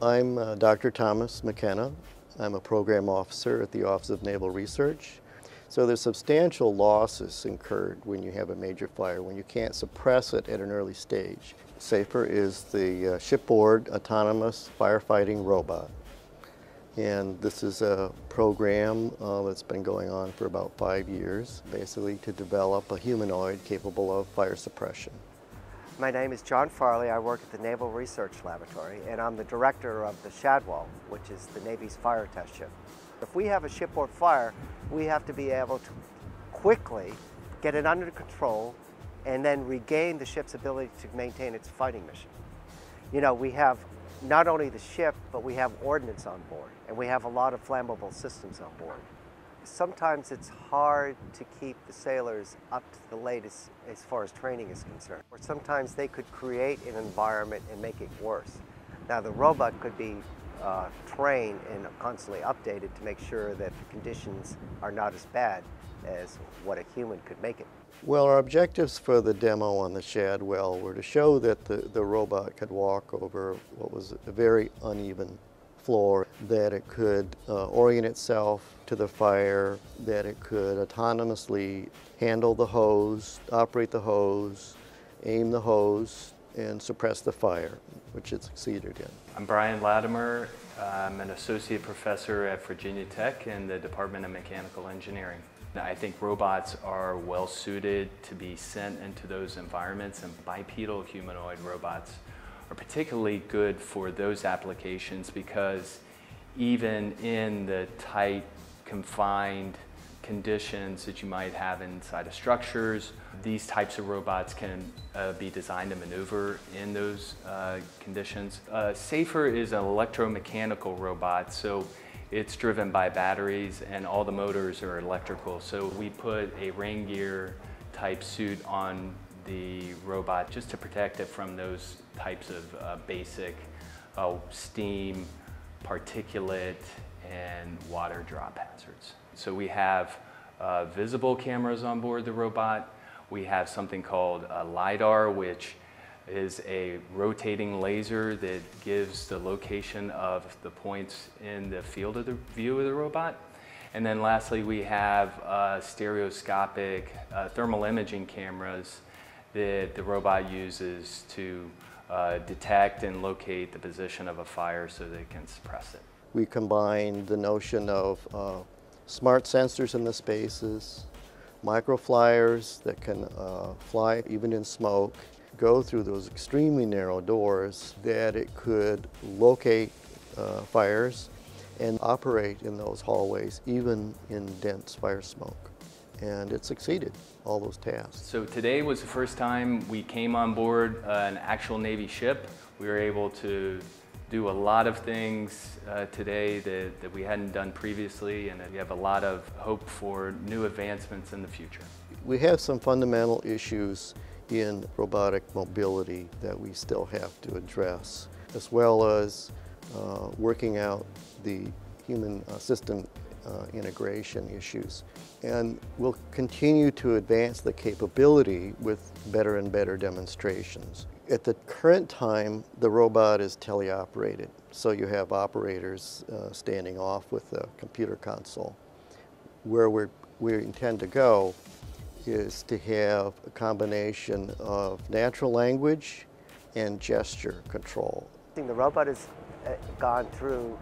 I'm uh, Dr. Thomas McKenna. I'm a program officer at the Office of Naval Research. So there's substantial losses incurred when you have a major fire, when you can't suppress it at an early stage. SAFFiR is the uh, shipboard autonomous firefighting robot. And this is a program uh, that's been going on for about five years, basically to develop a humanoid capable of fire suppression. My name is John Farley. I work at the Naval Research Laboratory, and I'm the director of the Shadwell, which is the Navy's fire test ship. If we have a shipboard fire, we have to be able to quickly get it under control and then regain the ship's ability to maintain its fighting mission. You know, we have not only the ship, but we have ordnance on board, and we have a lot of flammable systems on board. Sometimes it's hard to keep the sailors up to the latest as far as training is concerned. Or sometimes they could create an environment and make it worse. Now the robot could be uh, trained and constantly updated to make sure that the conditions are not as bad as what a human could make it. Well, our objectives for the demo on the Shadwell were to show that the, the robot could walk over what was a very uneven floor, that it could uh, orient itself to the fire, that it could autonomously handle the hose, operate the hose, aim the hose, and suppress the fire, which it succeeded in. I'm Brian Latimer. I'm an associate professor at Virginia Tech in the Department of Mechanical Engineering. I think robots are well suited to be sent into those environments and bipedal humanoid robots are particularly good for those applications because even in the tight, confined conditions that you might have inside of structures, these types of robots can uh, be designed to maneuver in those uh, conditions. Uh, SAFFiR is an electromechanical robot, so it's driven by batteries and all the motors are electrical. So we put a rain gear type suit on the robot just to protect it from those types of uh, basic uh, steam, particulate, and water drop hazards. So we have uh, visible cameras on board the robot. We have something called a LiDAR, which is a rotating laser that gives the location of the points in the field of the view of the robot. And then lastly, we have uh, stereoscopic uh, thermal imaging cameras that the robot uses to uh, detect and locate the position of a fire so they can suppress it. We combine the notion of uh, smart sensors in the spaces, microflyers that can uh, fly even in smoke, go through those extremely narrow doors that it could locate uh, fires and operate in those hallways even in dense fire smoke. And it succeeded, all those tasks. So today was the first time we came on board uh, an actual Navy ship. We were able to do a lot of things uh, today that, that we hadn't done previously and we have a lot of hope for new advancements in the future. We have some fundamental issues in robotic mobility that we still have to address, as well as uh, working out the human uh, system uh, integration issues. And we'll continue to advance the capability with better and better demonstrations. At the current time, the robot is teleoperated, so you have operators uh, standing off with a computer console. Where we we intend to go is to have a combination of natural language and gesture control. The robot has uh, gone through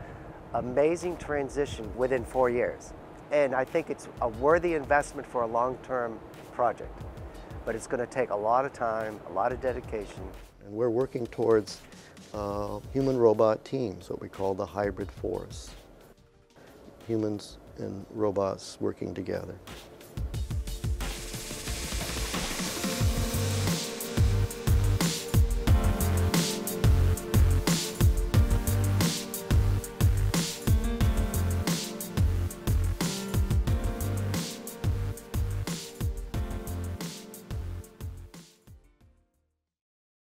amazing transition within four years. And I think it's a worthy investment for a long-term project. But it's going to take a lot of time, a lot of dedication. And we're working towards uh, human-robot teams, what we call the hybrid force. Humans and robots working together.